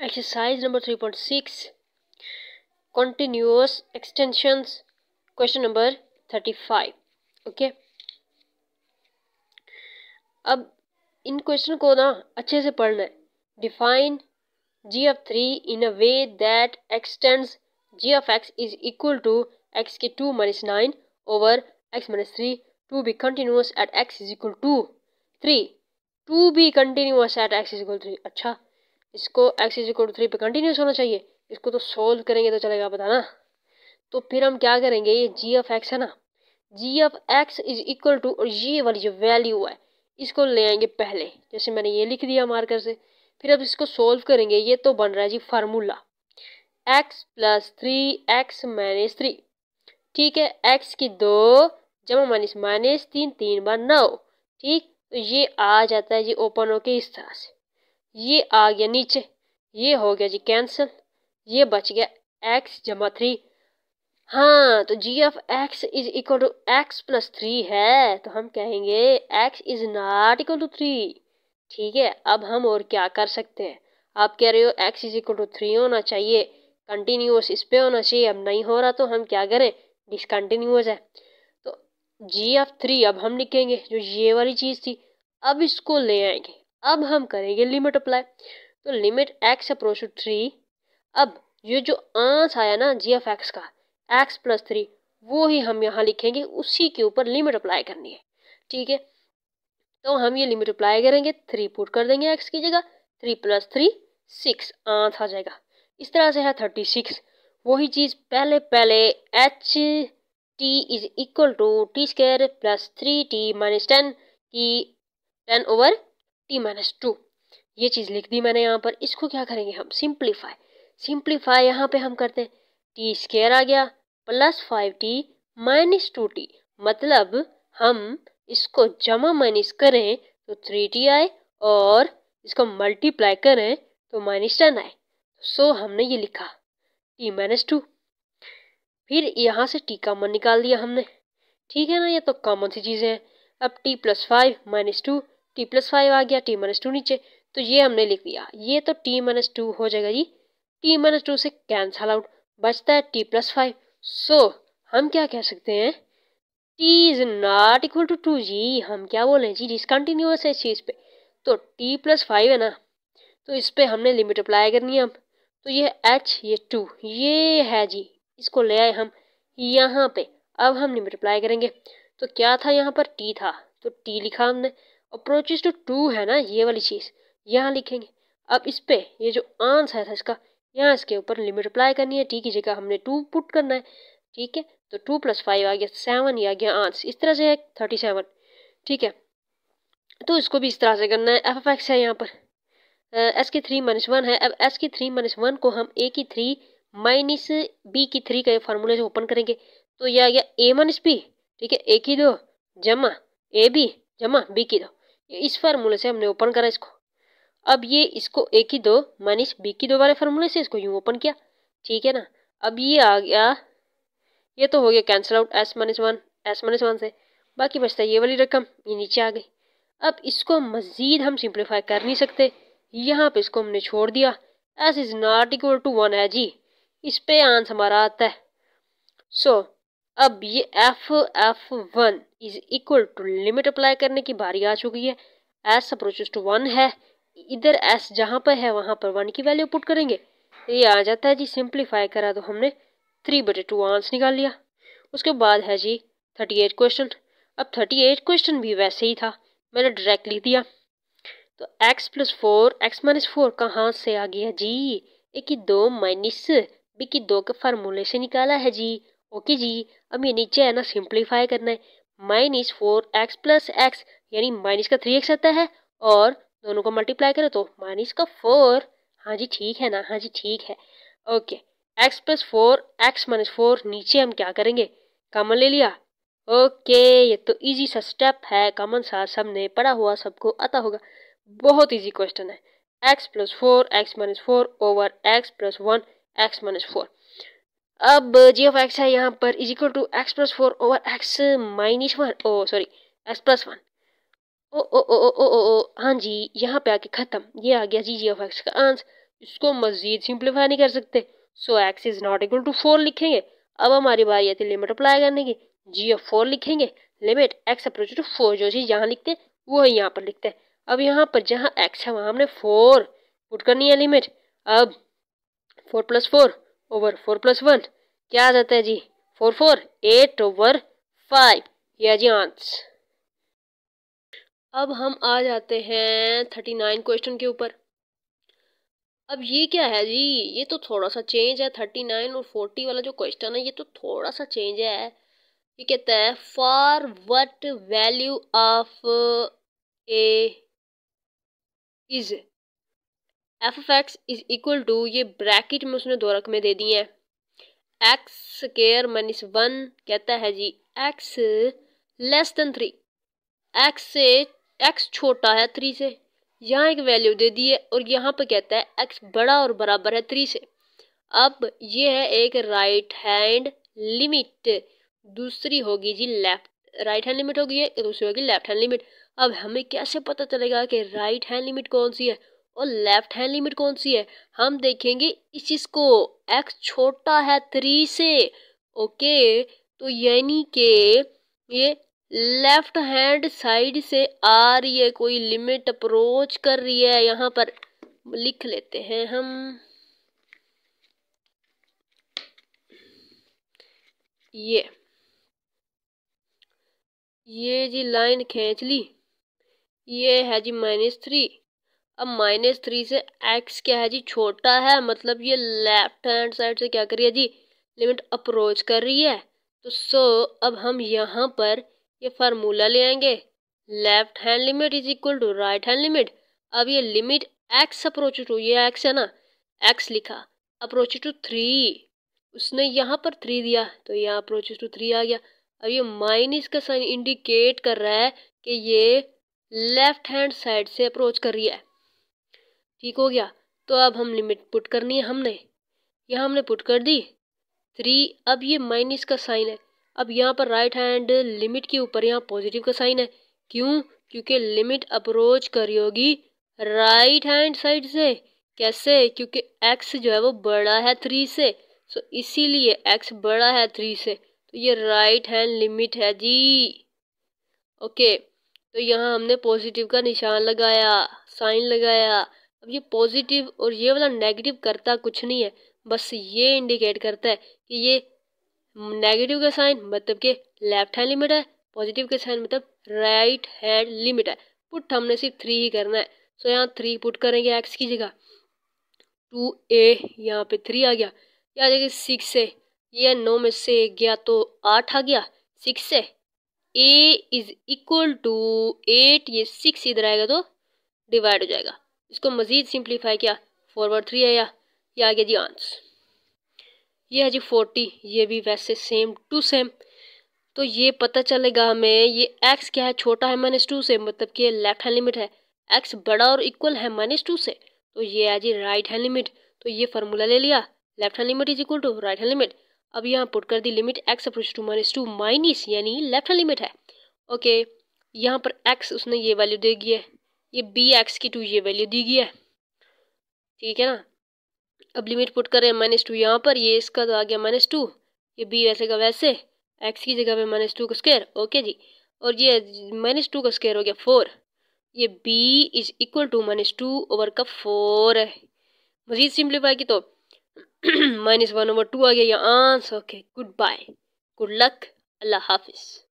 Exercise six 3.6 Continuous extensions. Question number 35 okay अब इन question को ना अच्छे से पढ़ना है. Define g of three in a way that extends g of x is equal to x के two minus nine over x minus three to be continuous at x is equal to three to be continuous at x is equal three अच्छा. इसको x is equal to three पे continuous होना चाहिए। इसको तो solve करेंगे तो चलेगा, बताना। तो फिर हम क्या करेंगे? ये जी ऑफ़ एक्स है ना? G of x is equal to और ये वाली जो वैल्यू है, इसको ले आएँगे पहले, जैसे मैंने ये लिख दिया मार्कर से। फिर अब इसको सोल्व करेंगे, ये तो बन रहा है जी formula x plus three x minus three ठीक है एक्स की दो जमा माइनस माइनस तीन तीन बार नौ। ठीक तो ये आ जाता है जी ओपन होके इस तरह से। ये आ गया नीचे। ये हो गया जी कैंसिल ये बच गया एक्स जमा थ्री हाँ तो g of x is equal to x plus three है तो हम कहेंगे x is not equal to three ठीक है, अब हम और क्या कर सकते हैं? आप कह रहे हो x is equal to three होना चाहिए कंटिन्यूस इस पर होना चाहिए, अब नहीं हो रहा तो हम क्या करें? डिसकंटिन्यूस है। तो जी ऑफ़ थ्री अब हम लिखेंगे जो ये वाली चीज़ थी, अब इसको ले आएँगे। अब हम करेंगे लिमिट अप्लाई तो limit x approach to three अब ये जो आंस आया ना जी एफ़ एक्स का एक्स प्लस थ्री वो ही हम यहाँ लिखेंगे, उसी के ऊपर लिमिट अप्लाई करनी है. ठीक है? तो हम ये लिमिट अप्लाई करेंगे थ्री पुट कर देंगे एक्स की जगह three plus three six ans आ जाएगा. इस तरह से है थर्टी सिक्स वही चीज़ पहले पहले h t is equal to t square plus three t minus ten की ten over t minus two. ये चीज़ लिख दी मैंने यहाँ पर। इसको क्या करेंगे हम? सिंप्लीफाई सिंप्लीफाई यहाँ पे हम करते हैं। टी स्केयर आ गया। Plus five t minus two t मतलब हम इसको जमा माइनस करें तो थ्री टी आए और इसको मल्टीप्लाई करें तो माइनस टेन आए। सो हमने ये लिखा। टी माइनस टू फिर यहाँ से टी का मन निकाल दिया हमने। ठीक है ना? ये तो कॉमन सी चीज़ें हैं। अब t plus five minus two t plus five आ गया टी माइनस टू नीचे। तो ये हमने लिख दिया। ये तो टी माइनस टू हो जाएगा जी। टी माइनस टू से कैंसल आउट बचता है टी प्लस फाइव सो हम क्या कह सकते हैं? T is not equal to two जी। हम क्या बोले जी? डिसकंटिन्यूस है इस चीज़ पे। तो टी प्लस फाइव है ना। तो इस पर हमने लिमिट अप्लाई करनी है अब। तो ये एच ये टू ये है जी। इसको ले आए हम यहाँ पे। अब हम लिमिट अप्लाई करेंगे। तो क्या था यहाँ पर? टी था। तो टी लिखा हमने। अप्रोचेज टू टू है ना, ये वाली चीज़। यहाँ लिखेंगे। अब इस पर ये जो आंसर है इसका, यहाँ इसके ऊपर लिमिट अप्लाई करनी है टी की जगह हमने टू पुट करना है, ठीक है? तो टू प्लस फाइव आ गया सेवन ये आ गया आंस इस तरह से है थर्टी सेवन ठीक है? तो इसको भी इस तरह से करना है। एफ़ एफ़ एक्स है यहाँ पर। एस के थ्री माइनस वन है। अब एस की थ्री माइनस वन को हम ए की थ्री माइनस बी की थ्री का फार्मूले से ओपन करेंगे तो यह आ गया ए माइनस बी ठीक है? ए की दो, जमा ए बी जमा बी की दो। इस फार्मूले से हमने ओपन करा इसको। अब ये इसको ए की दो माइनस बी की दो वाले फार्मूले से इसको यूँ ओपन किया। ठीक है ना? अब ये आ गया ये तो हो गया cancel out s minus one s minus one से। बाकी बचता ये वाली रकम ये नीचे आ गई। अब इसको मज़ीद हम सिंप्लीफाई कर नहीं सकते। यहाँ पे इसको हमने छोड़ दिया। S is not equal to one है जी। इस पे आंसर हमारा आता है। सो so, अब ये f f one is equal to limit apply करने की बारी आ चुकी है। एस अप्रोचेस टू वन है। इधर एस जहाँ पर है, वहाँ पर वन की वैल्यू पुट करेंगे। ये आ जाता है जी सिंप्लीफाई करा तो हमने थ्री बटे टू आंस निकाल लिया। उसके बाद है जी थर्टी एट क्वेश्चन अब थर्टी एट क्वेश्चन भी वैसे ही था। मैंने डायरेक्ट लिख दिया। तो x plus four x minus four कहाँ से आ गया जी? ए की दो माइनस बी की दो के फार्मूले से निकाला है जी। ओके जी, अब ये नीचे है ना सिंप्लीफाई करना है। Minus four x plus x यानी माइनस का थ्री एक्स आता है, और दोनों को मल्टीप्लाई करो तो माइनस का फोर हाँ जी, ठीक है ना हाँ जी, ठीक है। Okay x plus four x minus four नीचे हम क्या करेंगे? कॉमन ले लिया। ओके, ये तो इजी सा स्टेप है कॉमन सा सबने पढ़ा हुआ, सबको आता होगा। बहुत इजी क्वेश्चन है। X plus four x minus four over x plus one x minus four अब जी ऑफ़ एक्स है यहाँ पर is equal to x plus four over x minus one oh sorry x plus one oh oh oh oh oh oh हाँ जी, यहाँ पे आके ख़त्म। ये आ गया जी जी ऑफ़ एक्स का आंसर इसको मज़ीद सिंप्लीफाई नहीं कर सकते। So x is not equal to four लिखेंगे। अब हमारी बारी आती है लिमिट अप्लाई करने की। जी ऑफ़ फोर लिखेंगे। Limit x approach to four जो चीज़ यहाँ लिखते हैं, वो यहाँ पर लिखते हैं। अब यहाँ पर जहाँ एक्स है, वहाँ हमने फोर पुट करनी है लिमिट अब four plus four over four plus one क्या आ जाता है जी? Four four eight over five यह जी आंसर अब हम आ जाते हैं थर्टी नाइन क्वेश्चन के ऊपर. अब ये क्या है जी? ये तो थोड़ा सा चेंज है. थर्टी नाइन और फोर्टी वाला जो क्वेश्चन है, ये तो थोड़ा सा चेंज है. ये कहता है for what value of a is f f x is equal to ये ब्रैकेट में उसने दो रकमें दे दी हैं। एक्स स्केयर माइनस वन कहता है जी x less than three x से एक्स छोटा है थ्री से। यहाँ एक वैल्यू दे दी है और यहाँ पर कहता है एक्स बड़ा और बराबर है थ्री से। अब ये है एक राइट हैंड लिमिट दूसरी होगी जी लेफ़्ट राइट हैंड लिमिट होगी है दूसरी होगी लेफ़्ट हैंड लिमिट अब हमें कैसे पता चलेगा कि राइट हैंड लिमिट कौन सी है? और लेफ़्ट हैंड लिमिट कौन सी है? हम देखेंगे इस चीज़ को। एक्स छोटा है थ्री से। ओके तो यानी कि ये लेफ़्ट हैंड साइड से आ रही है, कोई लिमिट अप्रोच कर रही है। यहाँ पर लिख लेते हैं हम। ये। ये जी लाइन खींच ली। ये है जी माइनस थ्री अब माइनस थ्री से एक्स क्या है जी? छोटा है मतलब ये लेफ़्ट हैंड साइड से क्या कर रही है जी? लिमिट अप्रोच कर रही है। तो सो अब हम यहाँ पर ये फार्मूला ले आएँगे। Left hand limit is equal to right hand limit अब ये लिमिट एक्स अप्रोच टू ये एक्स है ना? एक्स लिखा अप्रोच टू थ्री उसने यहाँ पर थ्री दिया तो यहाँ अप्रोच टू थ्री आ गया। अब ये माइनस का साइन इंडिकेट कर रहा है कि ये लेफ़्ट हैंड साइड से अप्रोच कर रही है। ठीक हो गया तो अब हम लिमिट पुट करनी है हमने। यहाँ हमने पुट कर दी। थ्री अब ये माइनस का साइन है। अब यहाँ पर राइट हैंड लिमिट के ऊपर यहाँ पॉजिटिव का साइन है। क्यों? क्योंकि लिमिट अप्रोच करी होगी राइट हैंड साइड से। कैसे? क्योंकि एक्स जो है वो बड़ा है थ्री से। सो इसीलिए एक्स बड़ा है थ्री से। तो ये राइट हैंड लिमिट है जी। ओके तो यहाँ हमने पॉजिटिव का निशान लगाया साइन लगाया। अब ये पॉजिटिव और ये वाला नेगेटिव करता कुछ नहीं है, बस ये इंडिकेट करता है कि ये नेगेटिव का साइन मतलब कि लेफ़्ट हैंड लिमिट है पॉजिटिव का साइन मतलब राइट हैंड लिमिट है। पुट हमने सिर्फ़ थ्री ही करना है। सो यहाँ थ्री पुट करेंगे एक्स की जगह टू ए यहाँ पे थ्री आ गया। या देखिए सिक्स से ये नौ में से गया तो आठ आ गया। सिक्स से a is equal to eight ये सिक्स इधर आएगा तो डिवाइड हो जाएगा। इसको मज़ीद सिंप्लीफाई किया फॉरवर्ड थ्री आया ये आ गया जी आंस ये है जी फोर्टी ये भी वैसे सेम टू सेम तो ये पता चलेगा हमें, ये एक्स क्या है? छोटा है माइनस टू से मतलब कि लेफ़्ट हैंड लिमिट है। एक्स बड़ा और इक्वल है माइनस टू से। तो ये है जी राइट हैंड लिमिट तो ये फार्मूला ले लिया। Left hand limit is equal to right hand limit अब यहाँ पुट कर दी limit x approach to minus two minus यानी लेफ़्ट हैंड लिमिट है। ओके यहाँ पर एक्स उसने ये वैल्यू दे दी है। ये बी एक्स की टू ये वैल्यू दी गई है। ठीक है ना? अब लिमिट पुट करें माइनस टू यहाँ पर, ये इसका तो आ गया माइनस टू ये बी वैसे का वैसे एक्स की जगह पे माइनस टू का स्क्वायर ओके जी। और ये माइनस टू का स्क्वायर हो गया फोर ये b is equal to minus two over का फोर है। मजीद सिंप्लीफाई की तो माइनस वन ओवर टू आ गया ये answer okay good bye good luck Allah हाफिज़।